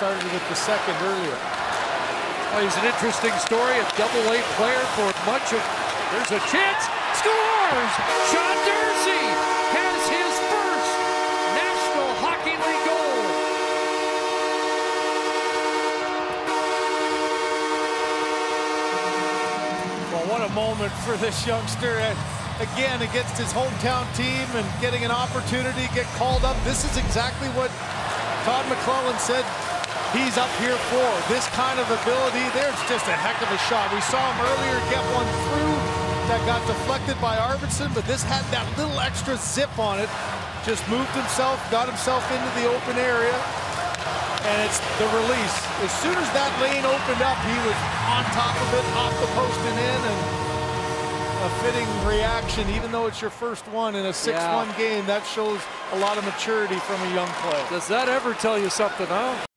started with the second earlier. Well, he's an interesting story, a double-A player for much of... There's a chance, scores! Sean Durzi has his first National Hockey League goal. Well, what a moment for this youngster. And again, against his hometown team and getting an opportunity to get called up. This is exactly what Todd McLellan said he's up here for. This kind of ability, there's just a heck of a shot. We saw him earlier get one through that got deflected by Arvidsson, but this had that little extra zip on it. Just moved himself, got himself into the open area, and it's the release. As soon as that lane opened up, he was on top of it, off the post and in, and a fitting reaction, even though it's your first one in a 6-1 yeah. game. That shows a lot of maturity from a young player. Does that ever tell you something, huh?